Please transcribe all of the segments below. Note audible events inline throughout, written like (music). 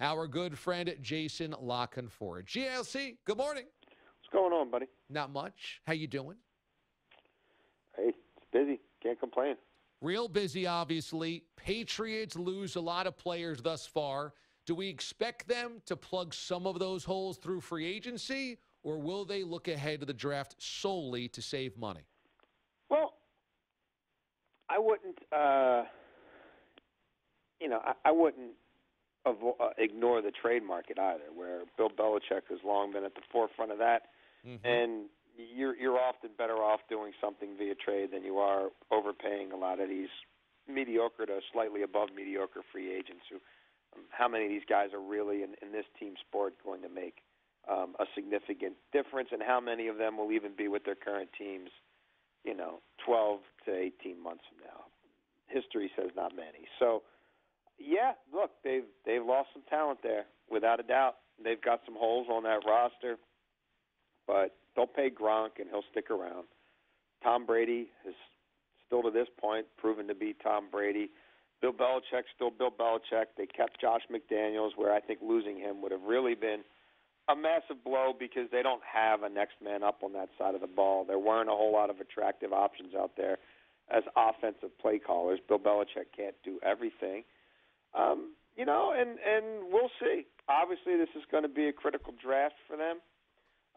our good friend Jason Lockenford. JLC, good morning. What's going on, buddy? Not much. How you doing? Hey, it's busy. Can't complain. Real busy, obviously. Patriots lose a lot of players thus far. Do we expect them to plug some of those holes through free agency, or will they look ahead to the draft solely to save money? Well, I wouldn't, uh, you know, I, I wouldn't avo- uh, ignore the trade market either, where Bill Belichick has long been at the forefront of that, Mm-hmm. and you're you're often better off doing something via trade than you are overpaying a lot of these mediocre to slightly above mediocre free agents. Who, um, how many of these guys are really in, in this team sport going to make um, a significant difference, and how many of them will even be with their current teams? you know, 12 to 18 months from now. History says not many. So, yeah, look, they've they've lost some talent there, without a doubt. They've got some holes on that roster, but they'll pay Gronk and he'll stick around. Tom Brady has still to this point proven to be Tom Brady. Bill Belichick still Bill Belichick. They kept Josh McDaniels, where I think losing him would have really been a massive blow because they don't have a next man up on that side of the ball. There weren't a whole lot of attractive options out there as offensive play callers. Bill Belichick can't do everything. Um, you know, and and we'll see. Obviously, this is going to be a critical draft for them.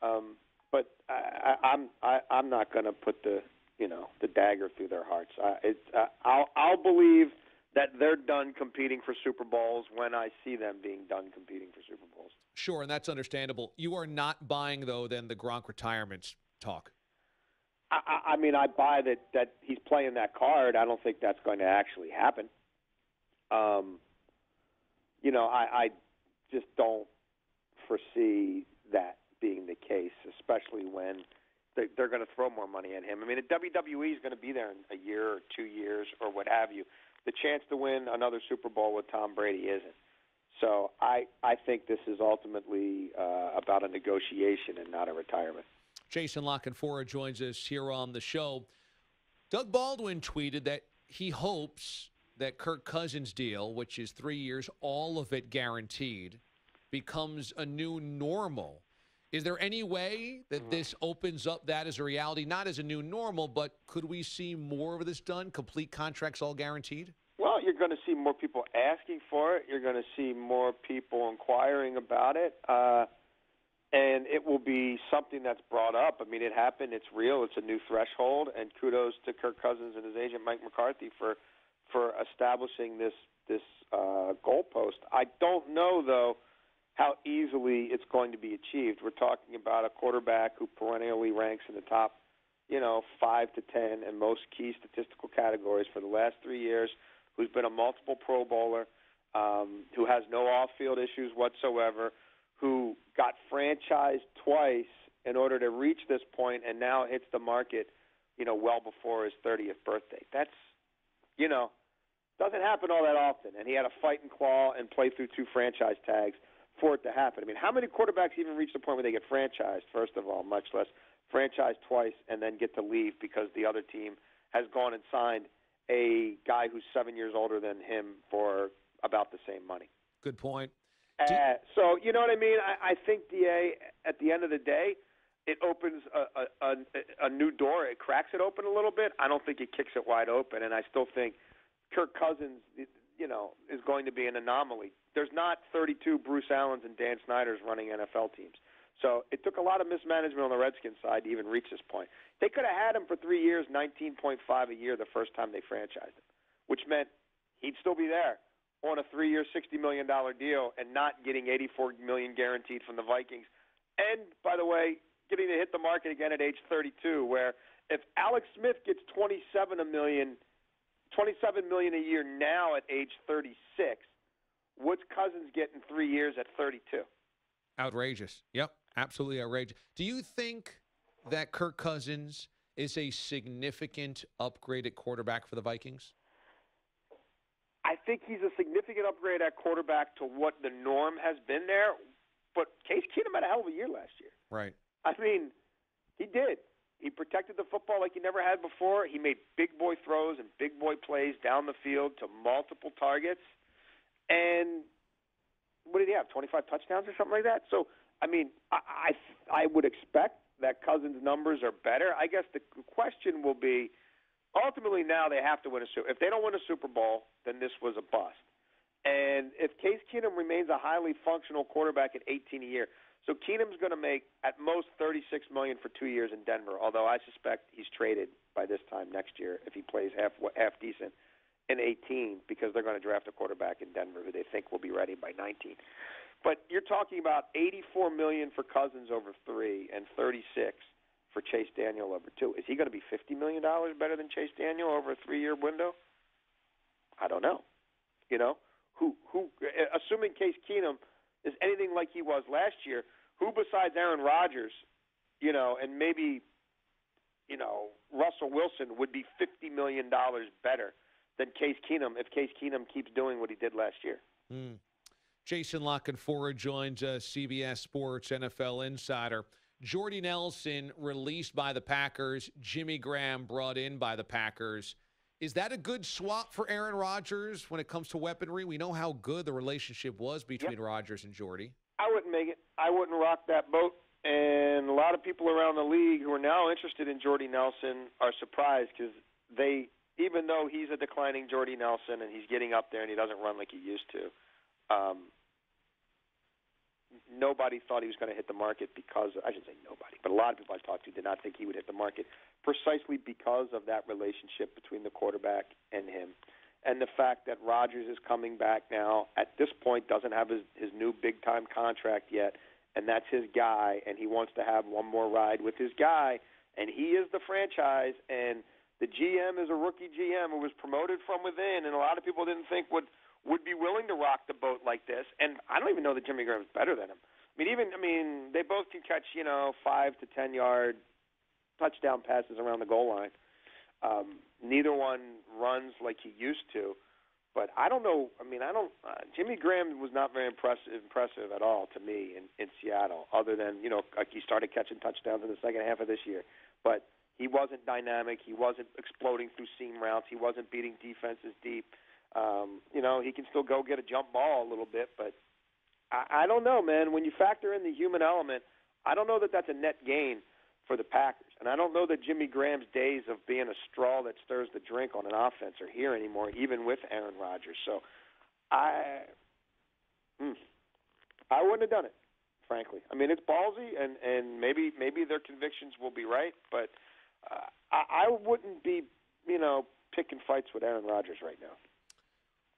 Um, but I, I, I'm I, I'm not going to put the you know the dagger through their hearts. I, it's uh, I'll I'll believe that they're done competing for Super Bowls when I see them being done competing for Super Bowls. Sure, and that's understandable. You are not buying, though, then the Gronk retirement talk. I, I I mean, I buy that that he's playing that card. I don't think that's going to actually happen. Um, you know, I, I just don't foresee that being the case, especially when they- they're going to throw more money at him. I mean, the WWE is going to be there in a year or two years or what have you. The chance to win another Super Bowl with Tom Brady isn't. So I I think this is ultimately uh, about a negotiation and not a retirement. Jason La Canfora joins us here on the show. Doug Baldwin tweeted that he hopes that Kirk Cousins' deal, which is three years, all of it guaranteed, becomes a new normal. Is there any way that this opens up that as a reality, not as a new normal, but could we see more of this done? Complete contracts all guaranteed? Well, you're going to see more people asking for it. You're going to see more people inquiring about it. Uh, and it will be something that's brought up. I mean, it happened. It's real. It's a new threshold. And kudos to Kirk Cousins and his agent Mike McCartney for for establishing this this uh, goalpost. I don't know though how easily it's going to be achieved. We're talking about a quarterback who perennially ranks in the top, you know, five to ten in most key statistical categories for the last three years. Who's been a multiple Pro Bowler, um, who has no off-field issues whatsoever, who got franchised twice in order to reach this point, and now hits the market, you know, well before his 30th birthday. That's, you know, doesn't happen all that often. And he had to fight and claw and play through two franchise tags for it to happen. I mean, how many quarterbacks even reach the point where they get franchised, first of all, much less franchised twice and then get to leave because the other team has gone and signed a guy who's seven years older than him for about the same money. Good point. Uh, so you know what I mean. I, I think D.A. at the end of the day, it opens a, a, a, a new door. It cracks it open a little bit. I don't think it kicks it wide open, and I still think Kirk Cousins, you know, is going to be an anomaly. There's not 32 Bruce Allens and Dan Snyder's running NFL teams. So it took a lot of mismanagement on the Redskins side to even reach this point. They could have had him for three years, 19.5 a year the first time they franchised him, which meant he'd still be there on a three-year, $60 million deal and not getting 84 million guaranteed from the Vikings. And, by the way, getting to hit the market again at age 32, where if Alex Smith gets 27 a million, 27 million a year now at age 36, what's Cousins get in three years at 32? Outrageous. Yep, absolutely outrageous. Do you think that Kirk Cousins is a significant upgrade at quarterback for the Vikings? I think he's a significant upgrade at quarterback to what the norm has been there. But Case Keenum had a hell of a year last year. Right. I mean, he did. He protected the football like he never had before. He made big boy throws and big boy plays down the field to multiple targets. And what did he have? 25 touchdowns or something like that. So I mean, I I, I would expect that Cousins' numbers are better. I guess the question will be, ultimately now they have to win a Super. If they don't win a Super Bowl, then this was a bust. And if Case Keenum remains a highly functional quarterback at 18 a year, so Keenum's going to make at most 36 million for two years in Denver. Although I suspect he's traded by this time next year if he plays half half decent in 18 because they're going to draft a quarterback in Denver who they think will be ready by 19. But you're talking about 84 million for Cousins over three and 36 for Chase Daniel over two. Is he going to be 50 million dollars better than Chase Daniel over a three-year window? I don't know. You know, who who uh, assuming Case Keenum is anything like he was last year, who besides Aaron Rodgers, you know, and maybe you know Russell Wilson would be 50 million dollars better than Case Keenum if Case Keenum keeps doing what he did last year. Mm. Jason La Canfora joins us, CBS Sports NFL Insider. Jordy Nelson released by the Packers, Jimmy Graham brought in by the Packers. Is that a good swap for Aaron Rodgers when it comes to weaponry? We know how good the relationship was between yep. Rodgers and Jordy. I wouldn't make it. I wouldn't rock that boat. And a lot of people around the league who are now interested in Jordy Nelson are surprised because they, even though he's a declining Jordy Nelson and he's getting up there and he doesn't run like he used to, um, nobody thought he was going to hit the market because I shouldn't say nobody, but a lot of people I talked to did not think he would hit the market precisely because of that relationship between the quarterback and him. And the fact that Rodgers is coming back now at this point doesn't have his his new big time contract yet, and that's his guy, and he wants to have one more ride with his guy, and he is the franchise, and the GM is a rookie GM who was promoted from within, and a lot of people didn't think would would be willing to rock the boat like this. And I don't even know that Jimmy Graham's better than him. I mean, even I mean, they both can catch you know five to ten yard touchdown passes around the goal line. Um, neither one runs like he used to. But I don't know. I mean, I don't. Uh, Jimmy Graham was not very impressive, impressive at all to me in, in Seattle. Other than you know, like he started catching touchdowns in the second half of this year, but he wasn't dynamic. He wasn't exploding through seam routes. He wasn't beating defenses deep. Um, you know, he can still go get a jump ball a little bit, but I, I don't know, man. When you factor in the human element, I don't know that that's a net gain for the Packers. And I don't know that Jimmy Graham's days of being a straw that stirs the drink on an offense are here anymore, even with Aaron Rodgers. So I, hmm, I wouldn't have done it, frankly. I mean, it's ballsy, and and maybe maybe their convictions will be right, but uh, I, I wouldn't be, you know, picking fights with Aaron Rodgers right now.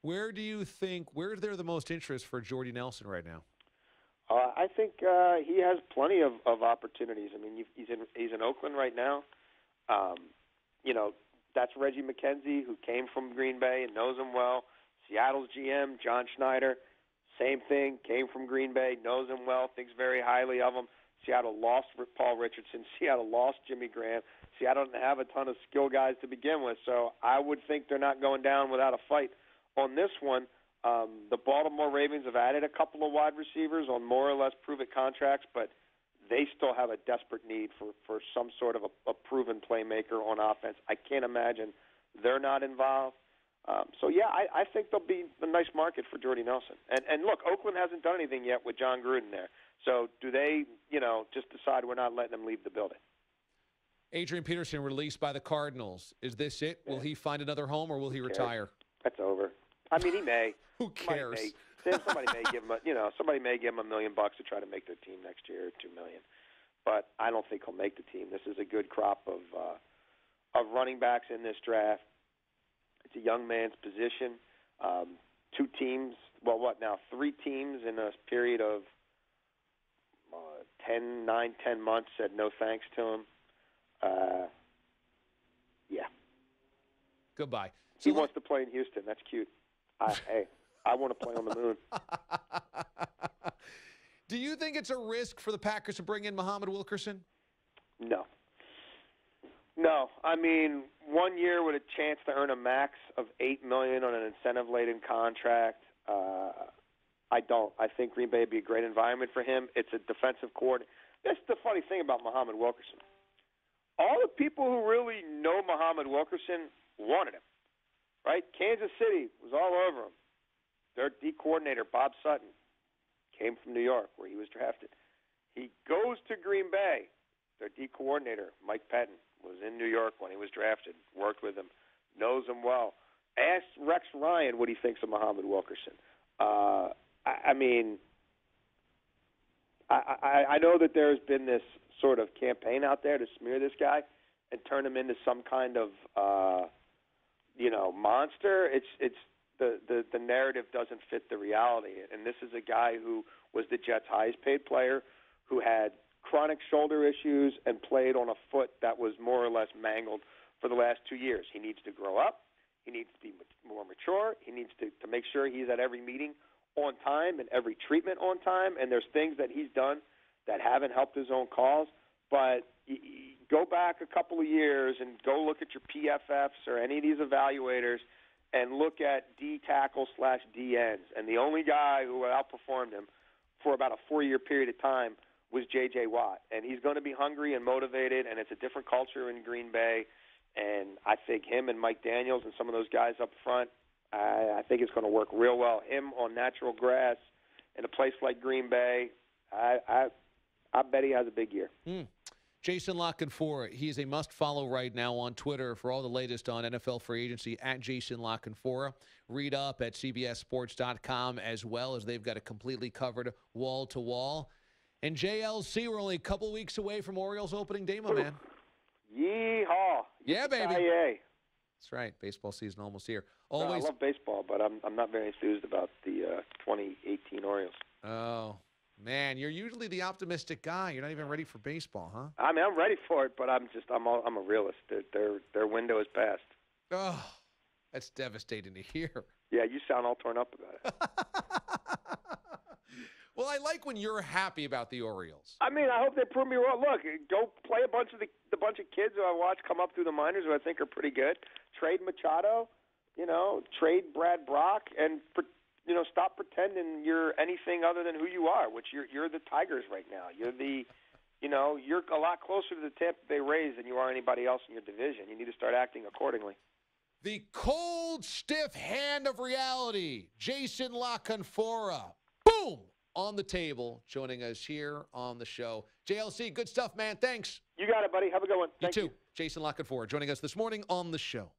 Where do you think where's there the most interest for Jordy Nelson right now? Uh, I think uh, he has plenty of, of opportunities. I mean, he's in he's in Oakland right now. Um, you know, that's Reggie McKenzie who came from Green Bay and knows him well. Seattle's GM John Schneider, same thing, came from Green Bay, knows him well, thinks very highly of him. Seattle lost Paul Richardson. (laughs) Seattle lost Jimmy Graham. Seattle didn't have a ton of skill guys to begin with, so I would think they're not going down without a fight on this one, um, the Baltimore Ravens have added a couple of wide receivers on more or less prove it contracts, but they still have a desperate need for, for some sort of a, a proven playmaker on offense. I can't imagine they're not involved. Um, so yeah, I, I think there'll be a nice market for Jordy Nelson. And and look, Oakland hasn't done anything yet with Jon Gruden there. So do they, you know, just decide we're not letting him leave the building? Adrian Peterson released by the Cardinals. Is this it? Will he find another home or will he retire? That's over. I mean, he may. Who cares? Somebody may, somebody may give him, a, you know, somebody may give him a million bucks to try to make their team next year, two million. But I don't think he'll make the team. This is a good crop of uh, of running backs in this draft. It's a young man's position. Um, two teams, well, what now? Three teams in a period of uh, 10, 9, 10 months said no thanks to him. Uh, yeah. Goodbye. So he wants to play in Houston. That's cute. I, hey, I want to play on the moon. (laughs) Do you think it's a risk for the Packers to bring in Muhammad Wilkerson? No. No, I mean one year with a chance to earn a max of eight million on an incentive-laden contract. Uh, I don't. I think Green Bay would be a great environment for him. It's a defensive court. That's the funny thing about Muhammad Wilkerson. All the people who really know Muhammad Wilkerson wanted him right? Kansas City was all over him. Their D coordinator, Bob Sutton, came from New York, where he was drafted. He goes to Green Bay. Their D coordinator, Mike Pettine, was in New York when he was drafted, worked with him, knows him well. Ask Rex Ryan what he thinks of Muhammad Wilkerson. Uh, I, I mean, I, I, I know that there's been this sort of campaign out there to smear this guy and turn him into some kind of, uh, you know, monster. It's it's the, the the narrative doesn't fit the reality. And this is a guy who was the Jets' highest paid player, who had chronic shoulder issues and played on a foot that was more or less mangled for the last two years. He needs to grow up. He needs to be more mature. He needs to, to make sure he's at every meeting on time and every treatment on time. And there's things that he's done that haven't helped his own cause. But go back a couple of years and go look at your PFFs or any of these evaluators and look at D tackle slash D ends. And the only guy who outperformed him for about a four year period of time was J.J. Watt, and he's going to be hungry and motivated, and it's a different culture in Green Bay. And I think him and Mike Daniels and some of those guys up front, I, I think it's going to work real well. Him on natural grass in a place like Green Bay, I I, I bet he has a big year. Mm. Jason La Canfora, he is a must follow right now on Twitter for all the latest on NFL free agency at Jason La Read up at CBSSports.com as well as they've got it completely covered wall to wall. And JLC, we're only a couple weeks away from Orioles opening day, my man. Yeehaw! Yeah, baby. That's right. Baseball season almost here. Always. No, I love baseball, but I'm I'm not very enthused about the uh, 2018 Orioles. Oh man, you're usually the optimistic guy. You're not even ready for baseball, huh? I mean, I'm ready for it, but I'm just I'm a, I'm a realist. Their their their window is past. Oh, that's devastating to hear. Yeah, you sound all torn up about it. (laughs) Well, I like when you're happy about the Orioles. I mean, I hope they prove me wrong. Look, go play a bunch of the the bunch of kids who I watch come up through the minors who I think are pretty good. Trade Machado, you know, trade Brad Brach, and you know, stop pretending you're anything other than who you are, which you're you're the Tigers right now. You're the you know, you're a lot closer to the Tampa Bay Rays than you are anybody else in your division. You need to start acting accordingly. The cold, stiff hand of reality, Jason La Canfora. Boom! on the table, joining us here on the show. JLC, good stuff, man. Thanks. You got it, buddy. Have a good one. You too. You. Jason La Canfora joining us this morning on the show.